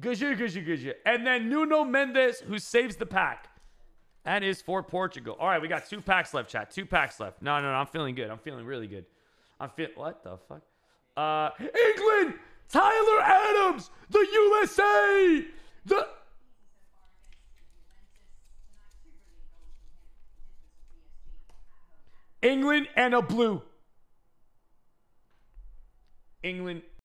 Gaja, gaja, gaja. And then Nuno Mendes, who saves the pack. and is for Portugal. All right, we got two packs left, chat. Two packs left. No, no, no. I'm feeling good. I'm feeling really good. I'm feel. What the fuck? Uh, England, Tyler Adams, the USA, the. England and a blue. England